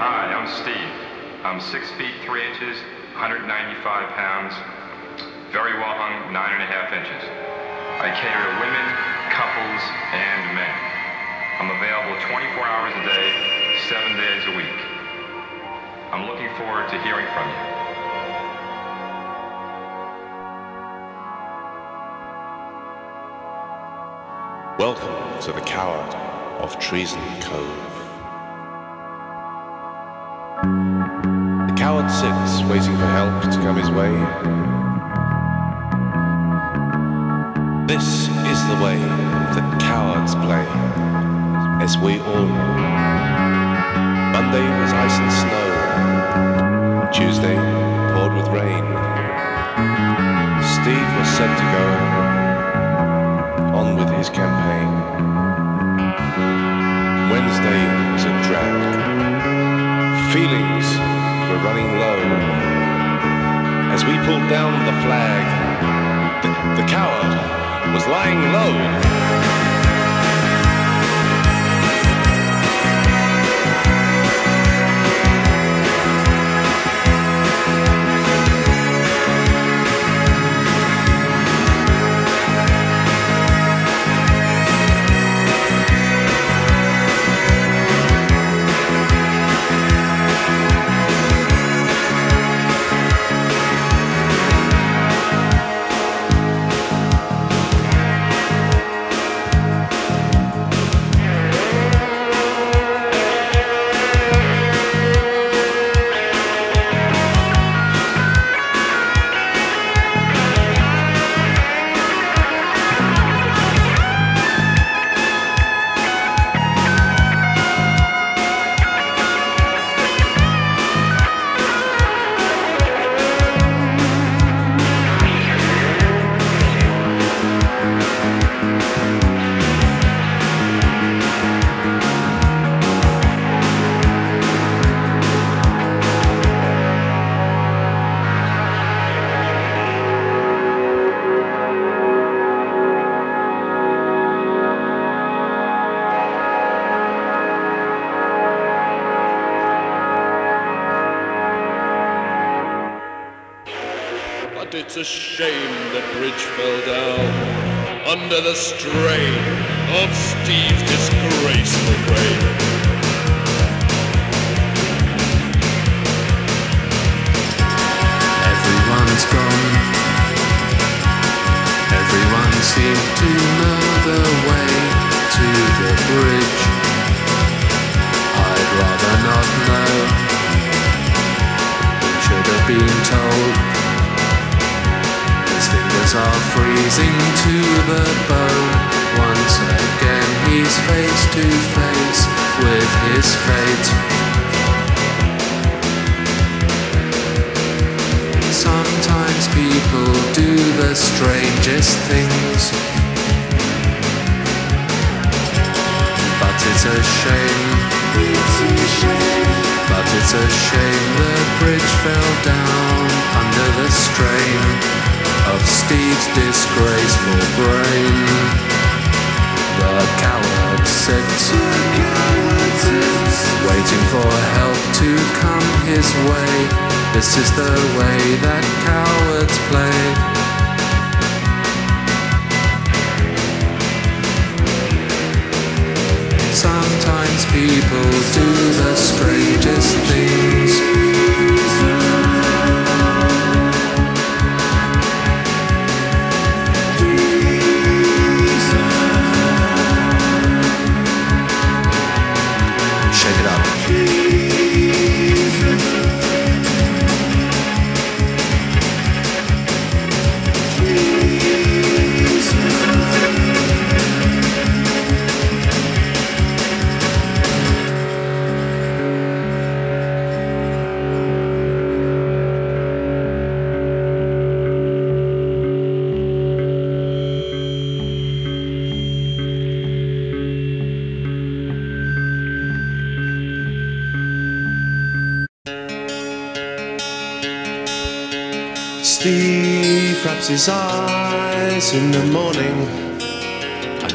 Hi, I'm Steve. I'm 6 feet 3 inches, 195 pounds, very well hung, 9 and a half inches. I cater to women, couples, and men. I'm available 24 hours a day, 7 days a week. I'm looking forward to hearing from you. Welcome to the Coward of Treason Cove. Sits, waiting for help to come his way. This is the way that cowards play, as we all know. Monday was ice and snow. Tuesday poured with rain. Steve was sent to go running low. As we pulled down the flag, the, the coward was lying low. It's a shame that bridge fell down under the strain of Steve's disgraceful reign. Everyone's gone. Everyone seemed to know the way to the bridge. I'd rather not know. Should have been told. Fingers are freezing to the bone. Once again, he's face to face with his fate. Sometimes people do the strangest things. But it's a shame. But it's a shame the bridge fell down under the strain of Steve's disgraceful brain. The coward sits, waiting for help to come his way. This is the way that cowards play. Sometimes people do the strangest things. Steve wraps his eyes in the morning.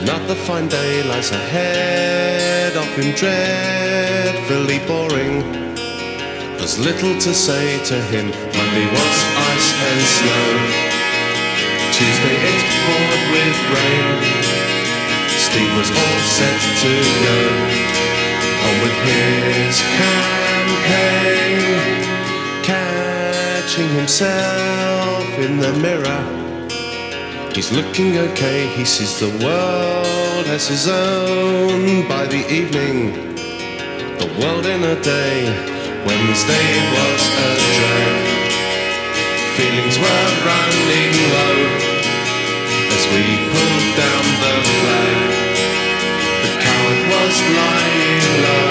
Another fine day lies ahead of him, dreadfully boring. There's little to say to him. Monday was ice and snow. Tuesday it poured with rain. Steve was all set to go on with his catching himself in the mirror. He's looking okay, he sees the world as his own by the evening. The world in a day, Wednesday was a drag. Feelings were running low as we pulled down the flag. The coward was lying low.